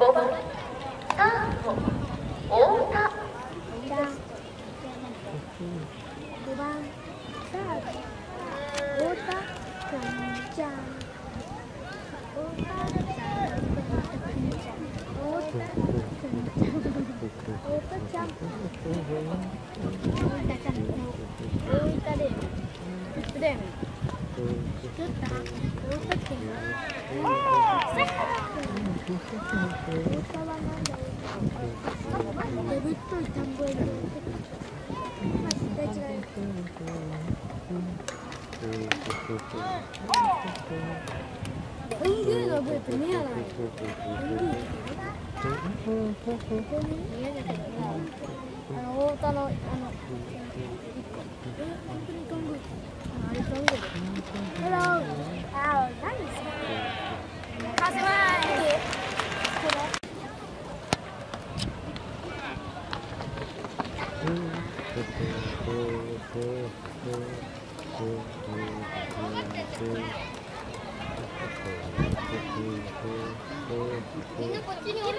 5番サード太田5番サード太田くんちゃん太田くんちゃん太田くんちゃん太田ちゃん太田ちゃん大分レームレーム作った太田くん太田は何だろうねぶっとい田ん。あ絶対違うウングーのブーツ見えない。ウングーここに見えなかったあの太田のあの一個。え本当にトングーああれトングーだ。Hello. あ何ですか。風前。これ。みんなこっちにおる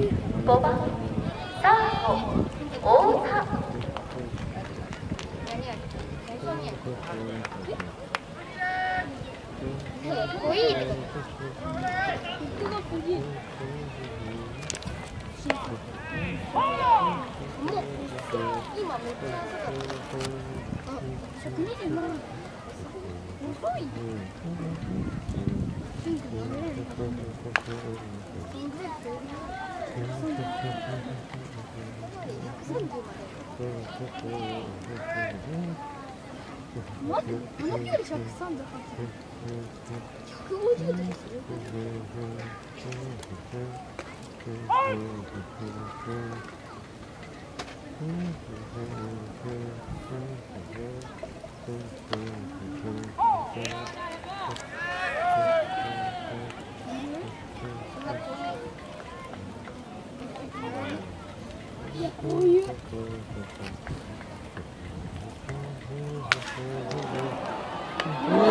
5番サード太田こいいね。もう今めっちゃ遅かった。あ、遅い。ピンク飲めないのかと思ったピンクって待って、あの距離138 150とかするいや、Aleluia. Aleluia.